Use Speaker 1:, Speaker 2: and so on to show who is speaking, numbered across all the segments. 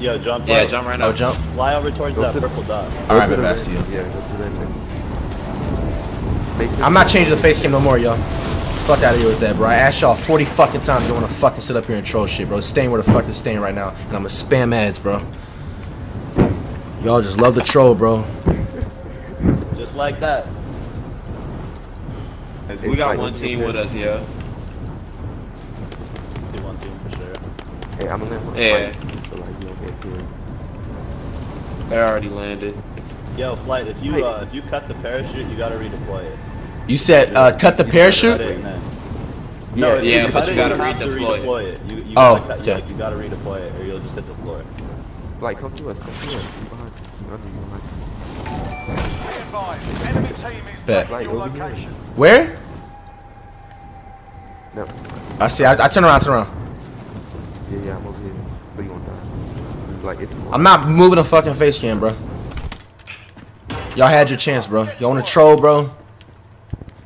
Speaker 1: Yo, jump.
Speaker 2: Yeah,
Speaker 1: right.
Speaker 2: jump right now.
Speaker 3: Oh, jump.
Speaker 1: Fly over towards
Speaker 4: Go
Speaker 1: that
Speaker 4: to
Speaker 1: purple dot.
Speaker 3: All right,
Speaker 4: Go to
Speaker 3: bet,
Speaker 4: the
Speaker 3: bet, see
Speaker 4: red-
Speaker 3: you.
Speaker 4: Yeah, go to that thing.
Speaker 3: I'm not changing the face cam no more, y'all. Fuck out of here with that, bro. I asked y'all 40 fucking times you want to fucking sit up here and troll shit, bro. It's staying where the fuck is staying right now. And I'm gonna spam ads, bro. Y'all just love the troll, bro.
Speaker 1: Just like that.
Speaker 2: We got one team with us, yeah.
Speaker 1: One team for sure.
Speaker 4: Hey, I'm gonna let my
Speaker 2: Yeah.
Speaker 4: Flight, so like you don't get killed.
Speaker 2: They already landed.
Speaker 1: Yo, flight. If you uh, if you cut the parachute, you gotta redeploy it.
Speaker 3: You said uh, cut the
Speaker 1: You
Speaker 3: parachute?
Speaker 1: cut it No, if
Speaker 2: Yeah,
Speaker 1: you
Speaker 2: but you gotta
Speaker 1: have to
Speaker 2: redeploy it.
Speaker 1: it. You, you
Speaker 3: Oh,
Speaker 1: gotta cut,
Speaker 3: okay.
Speaker 1: you, you gotta redeploy it, or you'll just hit the floor.
Speaker 4: Like, come to us, come to us. Behind you, under you, behind you.
Speaker 5: Be advised, enemy team is
Speaker 3: Bet.
Speaker 5: your
Speaker 4: Like, over here.
Speaker 5: location.
Speaker 3: Where?
Speaker 4: No.
Speaker 3: I see. I, I turn around, turn around.
Speaker 4: Yeah, yeah, I'm over here. But you won't die. It's like, it's
Speaker 3: I'm not moving the fucking face cam, bro. Y'all had your chance, bro. Y'all want to troll, bro?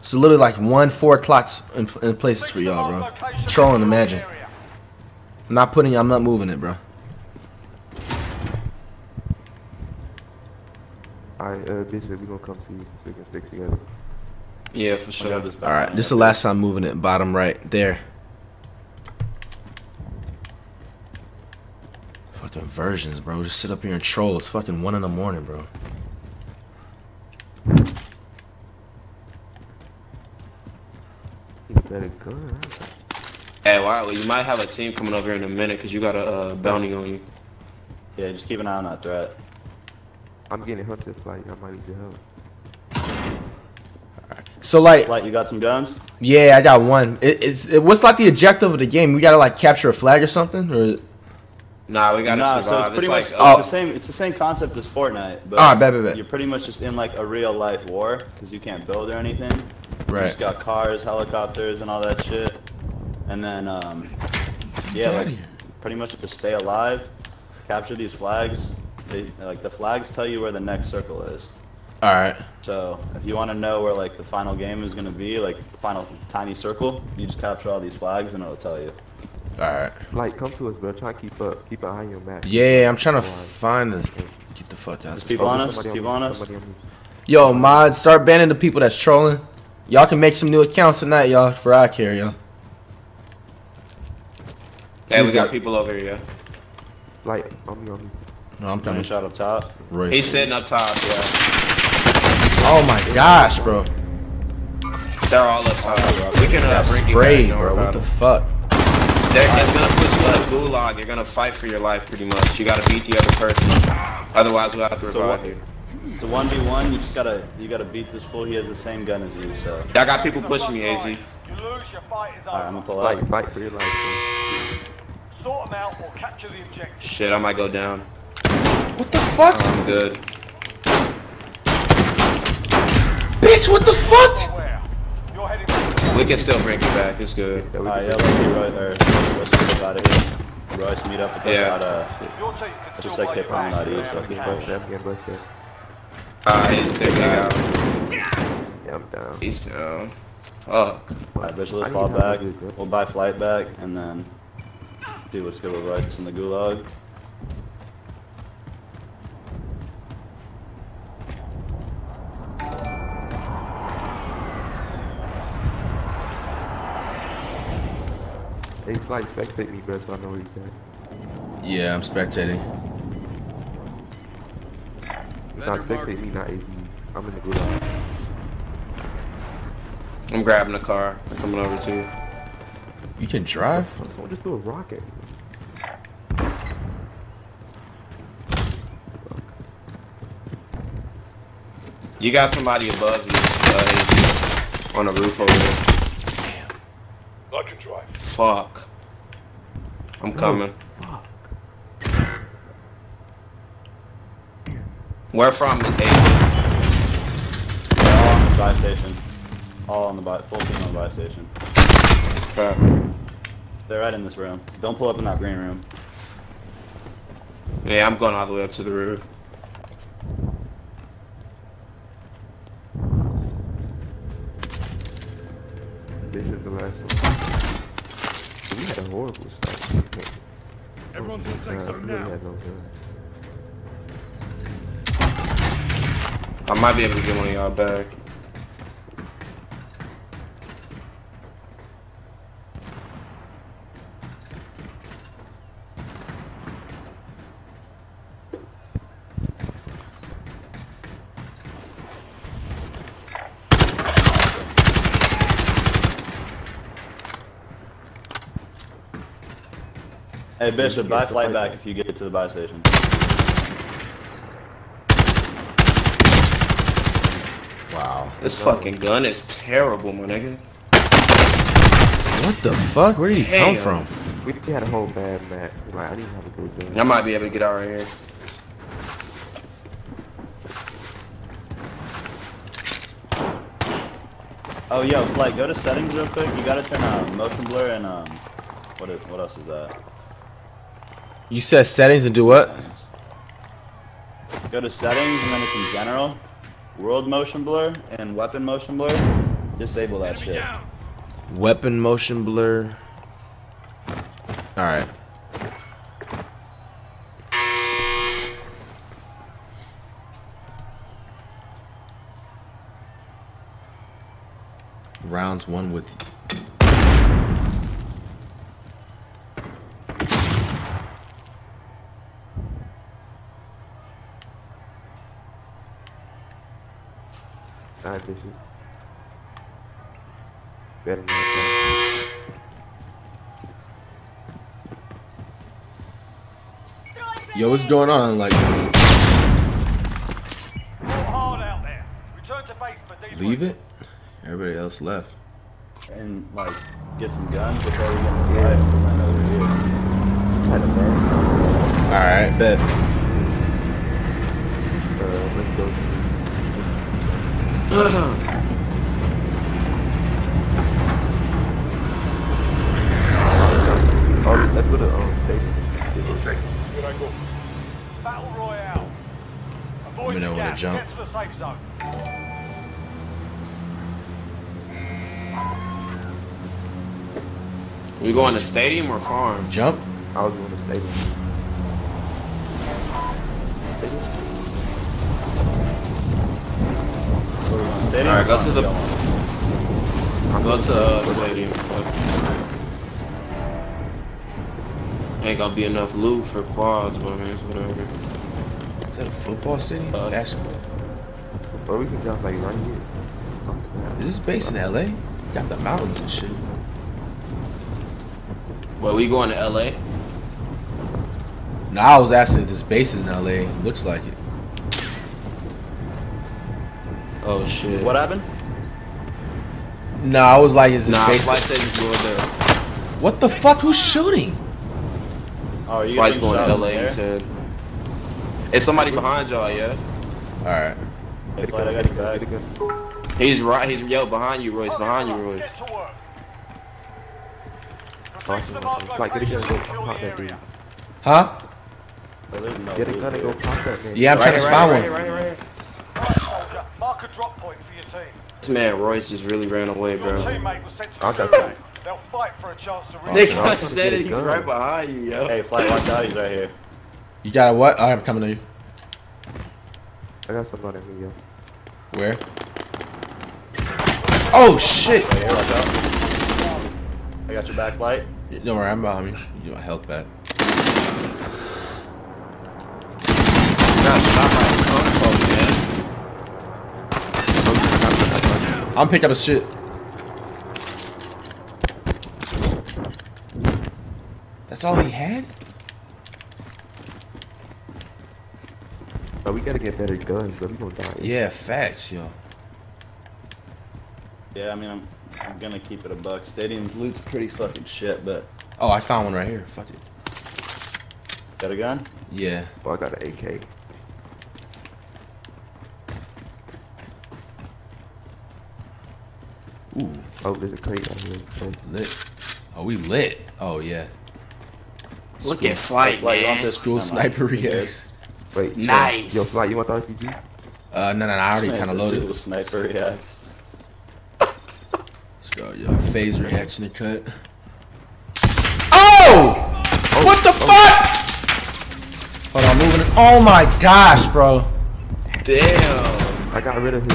Speaker 3: It's literally like one, four clocks in, in places for y'all, bro. Trolling, imagine. I'm not putting. I'm not moving it, bro.
Speaker 4: Alright, uh, Bishop, we gonna come see you so we can stick together.
Speaker 2: Yeah, for sure.
Speaker 1: this
Speaker 3: All
Speaker 1: back
Speaker 3: right,
Speaker 1: on.
Speaker 3: this is the last time moving it. Bottom right there. Fucking versions, bro. Just sit up here and troll. It's fucking one in the morning, bro.
Speaker 4: Need a better gun.
Speaker 2: Hey, why? Well, you might have a team coming over here in a minute because you got a uh, bounty on you.
Speaker 1: Yeah, just keep an eye on that threat.
Speaker 4: I'm getting hunted like I might need your help.
Speaker 3: So like,
Speaker 1: Flight, you got some guns?
Speaker 3: yeah, I got one. It, it's it, what's like the objective of the game? We gotta like capture a flag or something, or
Speaker 2: Nah, we gotta
Speaker 1: Nah, so it's pretty
Speaker 2: like,
Speaker 1: much
Speaker 2: uh,
Speaker 3: Oh.
Speaker 1: it's the same. It's the same concept as Fortnite, but
Speaker 3: Alright, bet, bet, bet.
Speaker 1: you're pretty much just in like a real life war because you can't build or anything. Right. You
Speaker 3: right?
Speaker 1: just got cars, helicopters, and all that shit. And then, um, yeah, like pretty much to stay alive, capture these flags. They, like the flags tell you where the next circle is.
Speaker 3: All right.
Speaker 1: So if you want to know where like the final game is gonna be, like the final tiny circle, you just capture all these flags and it'll tell you.
Speaker 3: All right.
Speaker 4: Like, come to us, bro. Try to keep up. Keep an eye on your map.
Speaker 3: Yeah, I'm trying to find the. Get the fuck out.
Speaker 1: There's
Speaker 3: Of
Speaker 1: people on us.
Speaker 4: somebody
Speaker 1: People on us.
Speaker 4: somebody on me.
Speaker 3: Yo, mods, start banning the people that's trolling. Y'all can make some new accounts tonight, y'all. For I care, y'all.
Speaker 2: hey, we got people over here.
Speaker 4: Like, on me, on me.
Speaker 3: No, I'm
Speaker 1: Coming
Speaker 3: coming.
Speaker 1: shot up top.
Speaker 3: Royce.
Speaker 2: He's sitting up top. Yeah,
Speaker 3: Oh my gosh, bro.
Speaker 2: they're all up top. We can uh,
Speaker 3: Got
Speaker 2: bring
Speaker 3: sprayed,
Speaker 2: you back.
Speaker 3: bro. What the fuck?
Speaker 2: It. They're, it's gonna put you in a gulag. You're gonna fight for your life, pretty much. You gotta beat the other person. Otherwise, we'll have to
Speaker 1: So
Speaker 2: revive
Speaker 1: what-
Speaker 2: you.
Speaker 1: It's a one v one. You just gotta you gotta beat this fool. He has the same gun as you. So
Speaker 2: I got people pushing me, AZ.
Speaker 5: You lose, your fight is
Speaker 1: all right, I'm gonna pull out.
Speaker 4: Fight, fight for your life, bro.
Speaker 5: Sort them out or capture the objective.
Speaker 2: Shit, I might go down.
Speaker 3: What the fuck?
Speaker 2: I'm good.
Speaker 3: Bitch, what the fuck?
Speaker 5: Aware. You're heading for
Speaker 2: We can still bring you back. It's good.
Speaker 4: Yeah, we
Speaker 1: All right, yeah, let's be Roy or let's get out of here. Royce, meet up with us
Speaker 2: Yeah.
Speaker 1: at uh,
Speaker 5: your team can
Speaker 1: just like
Speaker 5: play
Speaker 1: hit on
Speaker 5: back
Speaker 1: that
Speaker 5: around
Speaker 1: east.
Speaker 5: the
Speaker 1: So
Speaker 4: get
Speaker 5: cash.
Speaker 4: busted. I'm getting.
Speaker 2: Ah, he's taking out.
Speaker 4: Yeah, I'm down.
Speaker 2: He's down. Fuck.
Speaker 1: All right, bitch,
Speaker 4: I
Speaker 1: let's fall back.
Speaker 4: with.
Speaker 1: We'll buy flight back and then do what's good with Royce in the gulag.
Speaker 4: Hey, flight, spectate me, bro, so I know where he's at.
Speaker 3: Yeah, I'm spectating.
Speaker 4: Not spectate me, not AZ. I'm in the gulag.
Speaker 2: I'm grabbing the car. I'm coming over to you.
Speaker 3: You can drive?
Speaker 4: Someone just threw a rocket.
Speaker 2: You got somebody above you, uh, on the roof over there. Damn.
Speaker 5: I can drive.
Speaker 2: Fuck. I'm coming. Where from, AZ?
Speaker 1: All on this buy station. All on the buy, full team on the buy station.
Speaker 2: Crap.
Speaker 1: They're right in this room. Don't pull up in that green room.
Speaker 2: Yeah, I'm going all the way up to the roof.
Speaker 4: This is the last one. We had a horrible start. Everyone's in safe zone now.
Speaker 2: I might be able to get one of y'all back.
Speaker 1: Hey Bishop, buy flight back if you get to the buy station.
Speaker 3: Wow.
Speaker 2: This fucking gun is terrible, my nigga.
Speaker 3: What the fuck? Where did he come from?
Speaker 4: We had a whole bad match. Like, I didn't have a good game.
Speaker 2: I might be able to get out right here.
Speaker 1: Oh yo, flight, go to settings real quick. You gotta turn on motion blur and um, what is, what else is that?
Speaker 3: You said settings and do what?
Speaker 1: Go to settings and then it's in general, world motion blur and weapon motion blur. Disable that shit.
Speaker 3: Weapon motion blur. Alright. Rounds one with
Speaker 4: Nine dishes. Better not. man.
Speaker 3: Yo, what's going on? Like,
Speaker 5: Fought hard out there. Return to base for debriefing.
Speaker 3: leave it? Everybody else left.
Speaker 1: And like, get some guns before we get in the fight. 'cause I know they're here.
Speaker 4: Had a bad.
Speaker 3: Alright, bet.
Speaker 4: Uh, let's go. Oh, let's go to um station.
Speaker 5: Battle Royale. Avoid
Speaker 3: Let me know
Speaker 5: the
Speaker 3: when to jump.
Speaker 5: Get to the safe zone.
Speaker 2: We going to stadium or farm?
Speaker 3: Jump?
Speaker 4: I was going to stadium. Stadium?
Speaker 1: Stadium.
Speaker 2: Alright,
Speaker 1: or
Speaker 2: go
Speaker 1: farm?
Speaker 2: to the-
Speaker 1: Go
Speaker 2: to uh, stadium. Fuck. Ain't gonna be enough loot for quads, but I mean, it's whatever.
Speaker 3: Is that a football stadium?
Speaker 2: Uh,
Speaker 3: Basketball.
Speaker 4: Or we can jump like right here.
Speaker 3: Is this based in LA? Got the mountains and shit.
Speaker 2: But we going to LA?
Speaker 3: No, I was asking if this base is in LA. Looks like it.
Speaker 2: Oh shit.
Speaker 1: What happened?
Speaker 3: No, I was like, is this
Speaker 2: Nah,
Speaker 3: based?
Speaker 2: flight going there.
Speaker 3: What the fuck? Who's shooting?
Speaker 1: Oh, are you
Speaker 2: Flight's going to LA,
Speaker 1: the
Speaker 2: he said. It's somebody behind y'all, yeah?
Speaker 3: Alright.
Speaker 1: Hey, flight, I got you back.
Speaker 4: Get a gun.
Speaker 2: He's right, he's, yo, behind you, Royce, behind you, Royce.
Speaker 5: Get to work.
Speaker 4: Awesome,
Speaker 5: Retrieve the marked
Speaker 4: awesome. Like, get a gun,
Speaker 5: location
Speaker 4: go
Speaker 5: and secure
Speaker 4: pop
Speaker 5: the
Speaker 4: that dude.
Speaker 5: area.
Speaker 3: Huh?
Speaker 1: There's no
Speaker 4: Get a gun and go pop that man.
Speaker 3: Yeah, I'm trying to
Speaker 2: right,
Speaker 3: find
Speaker 2: right,
Speaker 3: one.
Speaker 2: Right, right, right.
Speaker 5: Right, soldier. Mark a drop point for your team.
Speaker 2: This man, Royce, just really ran away,
Speaker 5: Your
Speaker 2: bro.
Speaker 5: teammate was sent to
Speaker 4: I got
Speaker 5: They'll fight for a chance to
Speaker 4: Nick,
Speaker 5: reach.
Speaker 2: Nigga,
Speaker 4: I
Speaker 2: I
Speaker 4: was trying
Speaker 2: said it, he's
Speaker 4: gun.
Speaker 2: right behind you, yo.
Speaker 1: Hey, flight, watch out. He's right here.
Speaker 3: You got a what? I'm coming to you.
Speaker 4: I got somebody in here.
Speaker 3: Where? Oh shit!
Speaker 1: Right here, watch out. I got your back, flight.
Speaker 3: Don't worry, I'm behind me. You my health back.
Speaker 2: Got shot by a convo, man.
Speaker 3: I'm picking up a shit. That's all he had?
Speaker 4: But we gotta get better guns, but we gonna die.
Speaker 3: Yeah, facts, yo.
Speaker 1: Yeah, I mean, I'm, I'm gonna keep it a buck. Stadium's loot's pretty fucking shit, but
Speaker 3: Oh, I found one right here. Fuck it.
Speaker 1: got a gun?
Speaker 3: Yeah.
Speaker 4: Oh, I got an AK. Oh, there's a crate out here. So,
Speaker 3: lit. Oh, we lit. Oh yeah.
Speaker 2: Look at flight,
Speaker 1: Flight, you want
Speaker 2: man.
Speaker 1: this?
Speaker 3: School
Speaker 1: Never mind.
Speaker 3: sniper
Speaker 1: Who cares?
Speaker 3: reacts.
Speaker 4: wait. so-
Speaker 2: Nice.
Speaker 4: Yo, Fly, you want the RPG?
Speaker 3: Uh, no, no, no. I already
Speaker 1: Nice,
Speaker 3: kind of loaded.
Speaker 1: a Sniper reacts.
Speaker 3: Let's go, yo. Phase reaction to cut. Oh! What the fuck? Hold on, moving. Oh my gosh, bro.
Speaker 2: Damn.
Speaker 4: I got rid of his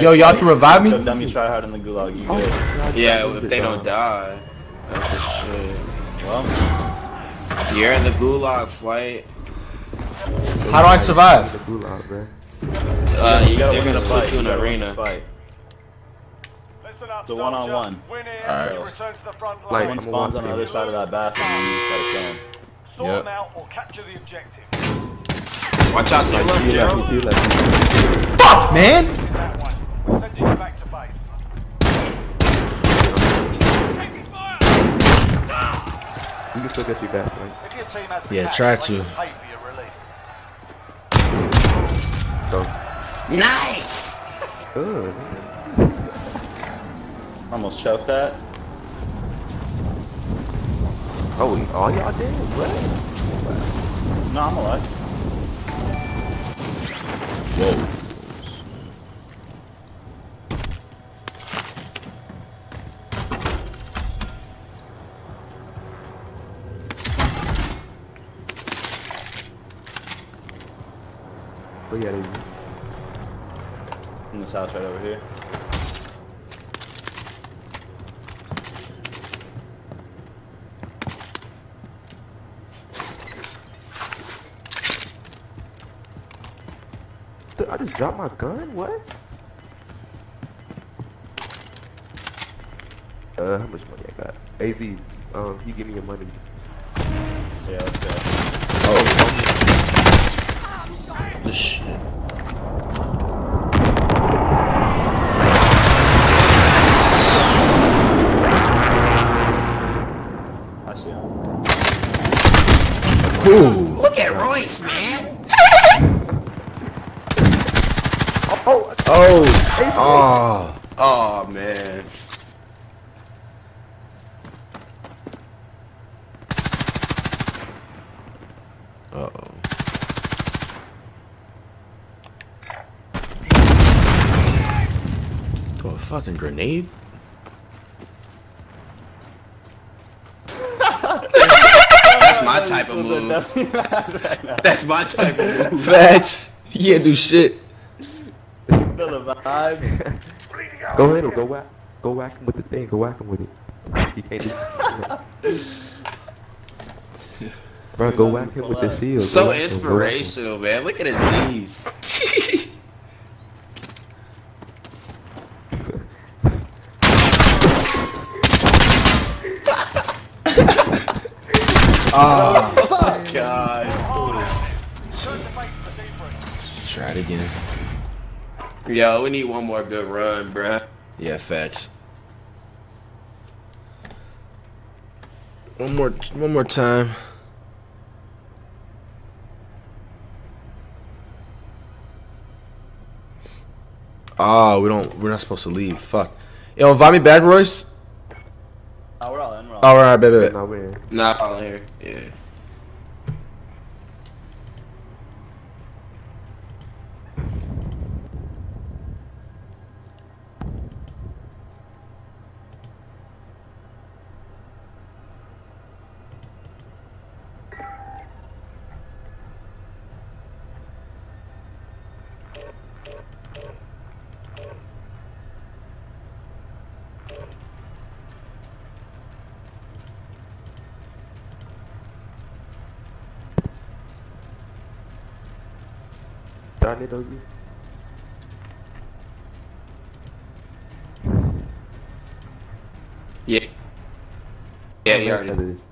Speaker 3: Yo, y'all can revive me?
Speaker 1: dummy try hard in the gulag. You
Speaker 4: Oh
Speaker 1: good?
Speaker 4: my god.
Speaker 2: Yeah, if they don't die. That's the shit.
Speaker 1: Well,
Speaker 2: You're in the gulag flight.
Speaker 3: How do I survive?
Speaker 4: The gulag, bro.
Speaker 2: Uh,
Speaker 1: you gotta
Speaker 2: they're gonna
Speaker 1: this
Speaker 2: put
Speaker 1: fight.
Speaker 2: you in
Speaker 1: gotta
Speaker 2: the
Speaker 1: win this
Speaker 2: arena.
Speaker 1: Fight. It's a one-on-one.
Speaker 5: Win
Speaker 3: Alright.
Speaker 5: you return to the front
Speaker 4: Like,
Speaker 5: line.
Speaker 1: Spawns on the other side of that bathroom and you just gotta kill him.
Speaker 3: Yep.
Speaker 5: or capture the objective.
Speaker 2: Watch out to your left,
Speaker 4: You left you left.
Speaker 3: Fuck, man!
Speaker 5: In that way. We're sending you back to base. Taking fire!
Speaker 4: You can still get your back, right?
Speaker 5: If your team has
Speaker 3: Yeah, try to.
Speaker 5: pay for your release.
Speaker 4: So,
Speaker 2: Nice.
Speaker 4: good.
Speaker 1: Almost choked that.
Speaker 4: Oh, we- oh, all y'all did? What?
Speaker 1: No, I'm alive.
Speaker 3: Whoa.
Speaker 4: But yeah, they,
Speaker 1: In this house right over here.
Speaker 4: Dude, I just dropped my gun? What? Uh, how much money I got? AZ, um, you give me your money.
Speaker 1: Yeah, let's go.
Speaker 3: Oh, This shit. Ooh.
Speaker 2: Look at Royce, man.
Speaker 4: Oh,
Speaker 3: Oh. Oh.
Speaker 2: Oh man.
Speaker 3: Uh oh. Throw a fucking grenade?
Speaker 2: That's my type of move. That's my type of move.
Speaker 3: Facts. You can't do shit.
Speaker 1: Feel the vibe.
Speaker 4: go ahead or go whack, go whack him with the thing. Go whack him with it. He can't do. Bro, go whack him with the shield.
Speaker 2: So
Speaker 4: whack him, go whack him.
Speaker 2: inspirational, man. Look at his knees. God.
Speaker 5: Return to base for.
Speaker 3: Try it again.
Speaker 2: Yo, we need one more good run, bruh.
Speaker 3: Yeah, facts. One more, one more time. Oh, we don't. We're not supposed to leave. Fuck. Yo, invite me back, Royce.
Speaker 1: Oh, we're all in. We're all
Speaker 3: All right,
Speaker 4: we're.
Speaker 2: Nah, follow here. Yeah.
Speaker 4: Darn it, OG.
Speaker 2: Yeah. Yeah, you
Speaker 4: That
Speaker 2: already.
Speaker 4: is-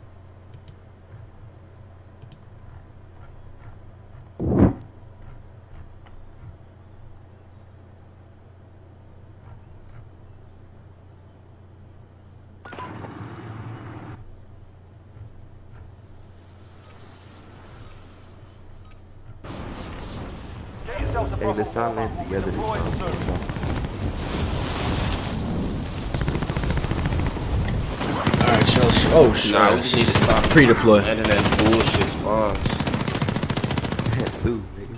Speaker 4: Hey, let's all
Speaker 5: Bravo.
Speaker 4: land together this time.
Speaker 3: All right, chill. chill. Oh shit.
Speaker 2: Nah, we just need to stop
Speaker 3: Pre-deploy.
Speaker 2: And then that bullshit spawns.
Speaker 4: Dude, nigga.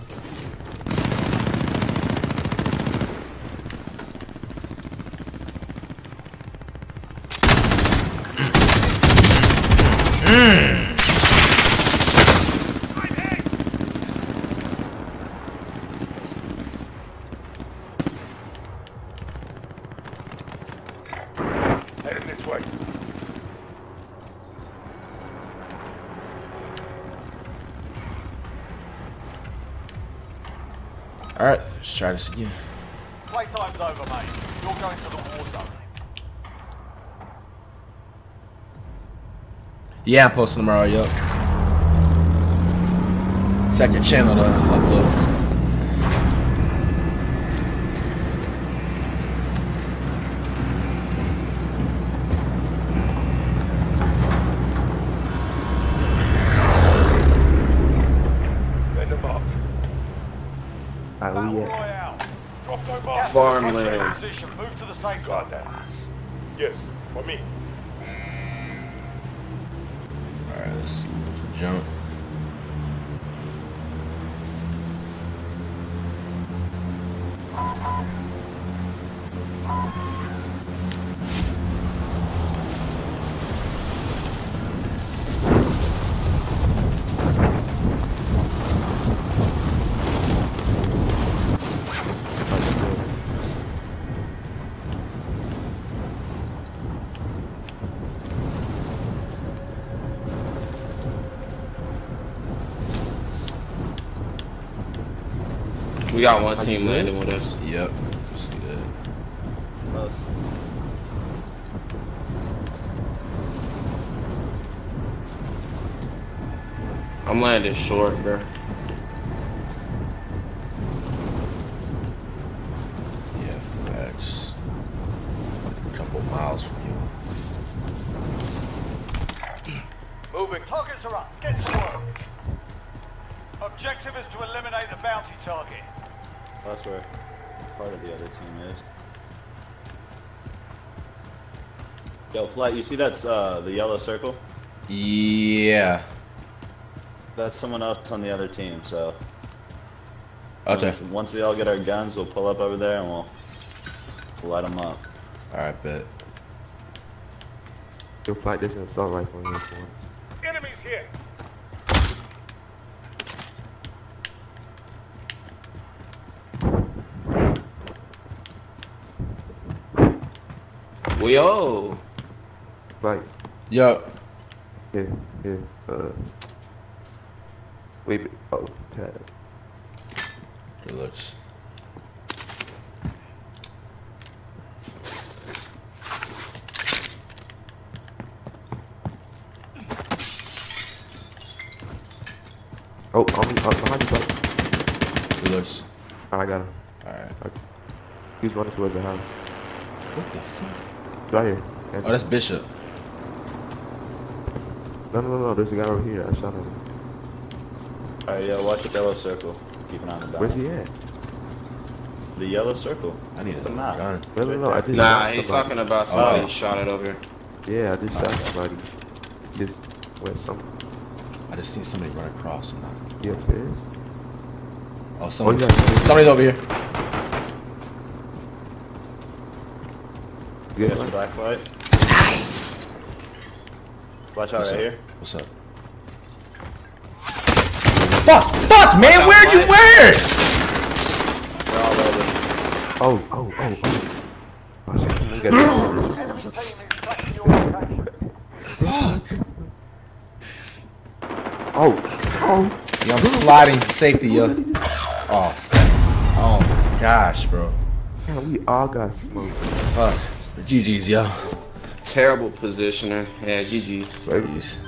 Speaker 5: Heading this way.
Speaker 3: All right, let's try this again.
Speaker 5: Playtime's over, mate. You're going to the war zone.
Speaker 3: Yeah, I'm posting tomorrow, yup. Second channel to upload.
Speaker 5: Send them up.
Speaker 4: Alright,
Speaker 5: Battle
Speaker 4: where we at?
Speaker 5: Royale. Drop no bombs.
Speaker 2: Farmland.
Speaker 5: Position. Move to the safe zone. that. Yes, for me.
Speaker 3: All right, let's see. Jump.
Speaker 2: We got one team landing with us.
Speaker 3: Yep. See that.
Speaker 1: Close.
Speaker 2: I'm landing short, bro.
Speaker 3: Yeah, facts. A couple miles from you.
Speaker 5: Moving. Targets are up.
Speaker 1: That's where part of the other team is. Yo, Flight, you see that's uh, the yellow circle?
Speaker 3: Yeah.
Speaker 1: That's someone else on the other team, so.
Speaker 3: Okay.
Speaker 1: Once, once we all get our guns, we'll pull up over there and we'll, we'll light them up.
Speaker 3: All right, bet.
Speaker 4: Your flight, there's an assault rifle in here for.
Speaker 5: Enemies here.
Speaker 2: We oh.
Speaker 4: Flight.
Speaker 3: Yup.
Speaker 4: Here, here, uh. Wait, oh, tab.
Speaker 3: Good looks.
Speaker 4: Oh, on me, uh, behind you, flight.
Speaker 3: Good looks.
Speaker 4: I got him.
Speaker 3: All right.
Speaker 4: He's running towards the house.
Speaker 3: What the fuck?
Speaker 4: He's right here. And-
Speaker 3: Oh, that's Bishop.
Speaker 4: No, no, no, no, there's a guy over here. I shot him.
Speaker 1: Alright, yeah, watch the yellow circle. Keep an eye on the
Speaker 4: Where's
Speaker 1: bounty.
Speaker 4: he at?
Speaker 1: The yellow circle.
Speaker 3: I need a
Speaker 1: the map.
Speaker 3: gun.
Speaker 4: No, no, no, I just
Speaker 2: Nah,
Speaker 4: shot
Speaker 2: he's
Speaker 4: somebody.
Speaker 2: talking about oh. somebody
Speaker 3: Oh.
Speaker 2: shot it over. Here.
Speaker 4: Yeah, I just shot somebody. Just, where some,
Speaker 3: I just seen somebody run across. And not...
Speaker 4: Oh, oh, he upstairs?
Speaker 3: Oh, somebody.
Speaker 4: yeah.
Speaker 3: Somebody's over here.
Speaker 4: You
Speaker 1: Yes,
Speaker 4: got
Speaker 1: the black light. Watch out
Speaker 3: What's
Speaker 1: right
Speaker 3: up?
Speaker 1: here.
Speaker 3: What's up? Fuck! Fuck, man! Where'd you where?
Speaker 1: They're all over.
Speaker 4: Oh, oh, oh, oh. Oh, shit. We got it.
Speaker 5: Enemy team is tracking your location.
Speaker 4: Oh, oh.
Speaker 3: Yo, I'm sliding for safety, yo. Oh, fuck. Oh gosh, bro.
Speaker 4: Man, we all got smoked.
Speaker 3: Fuck. GG's, yo.
Speaker 2: Terrible positioner. Yeah, GG.
Speaker 3: Jeez.